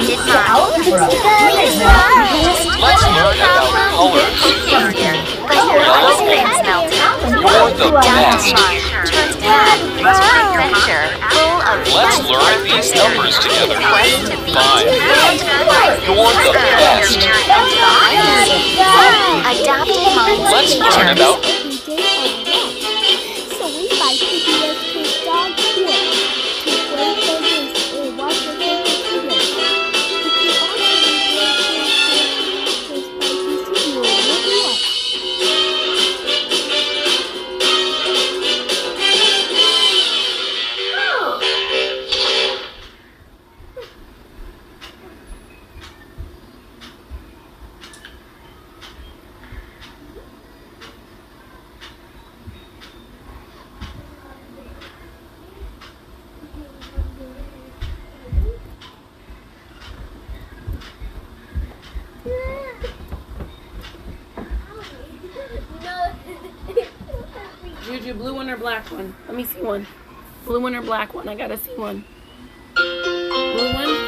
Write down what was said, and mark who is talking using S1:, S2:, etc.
S1: Let's learn. Let's learn these numbers together. Five. You're the best. Let's learn about
S2: Juju, blue one or black one? Let me see one. Blue one or black one? I gotta see one. Blue one?